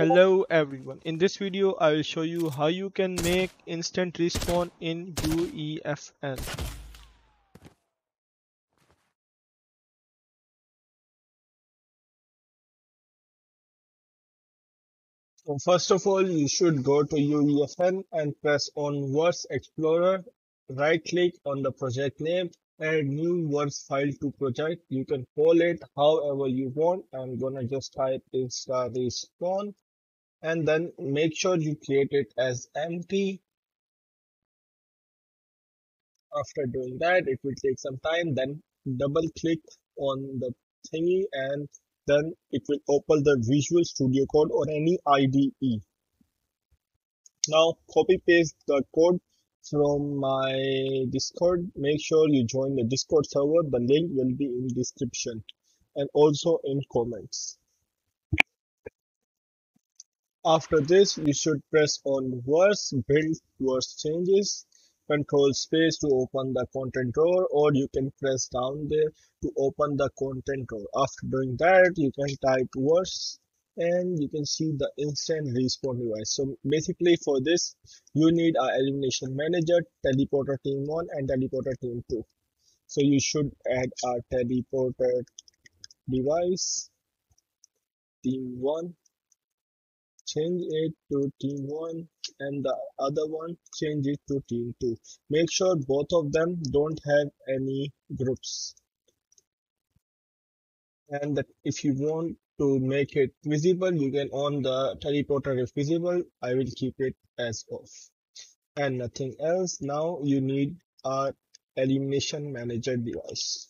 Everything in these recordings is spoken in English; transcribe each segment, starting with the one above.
Hello everyone, in this video I will show you how you can make instant respawn in UEFN. So first of all you should go to UEFN and press on Verse Explorer, right click on the project name, add new Verse file to project. You can call it however you want. I'm gonna just type insta respawn and then make sure you create it as empty. After doing that it will take some time then double click on the thingy and then it will open the visual studio code or any IDE now copy paste the code from my discord. Make sure you join the discord server. The link will be in description and also in comments after this, you should press on Verse, Build Verse Changes, Control Space to open the content drawer or you can press down there to open the content drawer. After doing that, you can type Verse and you can see the instant respawn device. So basically for this, you need a elimination manager, teleporter team 1 and teleporter team 2. So you should add a teleporter device team 1 change it to team 1 and the other one change it to team 2 make sure both of them don't have any groups. And that if you want to make it visible you can on the teleporter. If visible i will keep it as off. And nothing else. Now you need a elimination manager device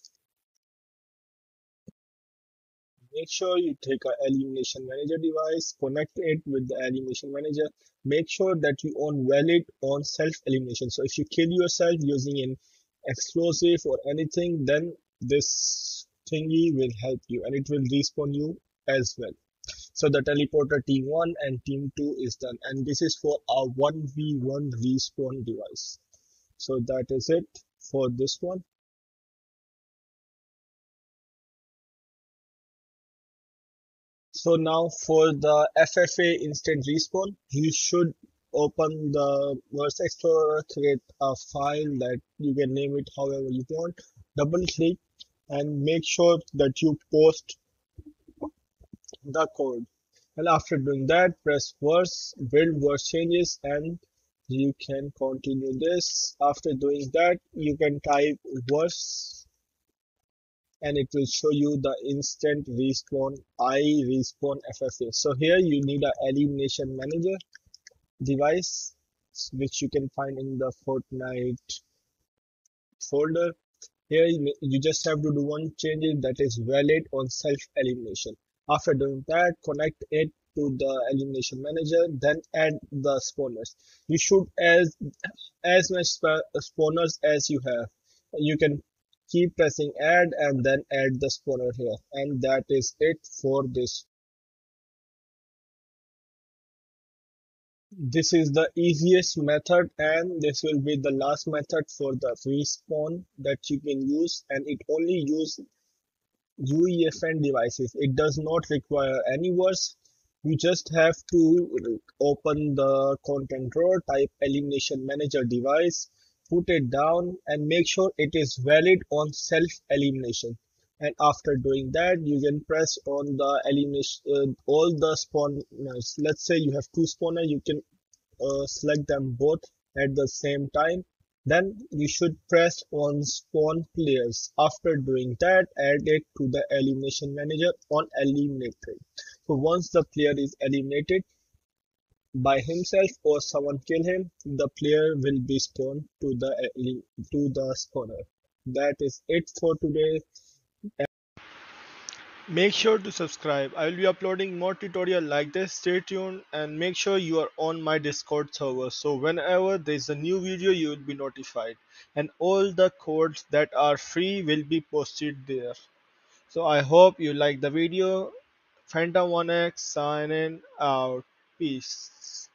Make sure you take a elimination manager device, connect it with the elimination manager. Make sure that you own valid on self elimination. So if you kill yourself using an explosive or anything, then this thingy will help you and it will respawn you as well. So the teleporter team 1 and team 2 is done and this is for our 1v1 respawn device. So that is it for this one. So now for the FFA instant respawn, you should open the Verse Explorer, create a file that you can name it however you want, double click and make sure that you post the code. And after doing that, press verse, build verse changes and you can continue this. After doing that, you can type verse and it will show you the instant respawn I respawn FFA. So here you need a elimination manager device which you can find in the Fortnite folder. Here you just have to do one change that is valid on self elimination. After doing that, connect it to the elimination manager, then add the spawners. You should as as much spawners as you have. You can keep pressing add and then add the spawner here. And that is it for this. This is the easiest method and this will be the last method for the respawn that you can use. And it only use UEFN devices. It does not require any Verse. You just have to open the content drawer type elimination manager device put it down and make sure it is valid on self elimination and after doing that you can press on the elimination uh, all the spawners. Let's say you have two spawner you can uh, select them both at the same time. Then you should press on spawn players. After doing that add it to the elimination manager on eliminated so once the player is eliminated by himself or someone kill him, the player will be spawned to the to the spawner. That is it for today. Make sure to subscribe. I will be uploading more tutorial like this. Stay tuned and make sure you are on my Discord server. So whenever there is a new video, you will be notified. And all the codes that are free will be posted there. So I hope you like the video. Phantom 1x sign in out. equipes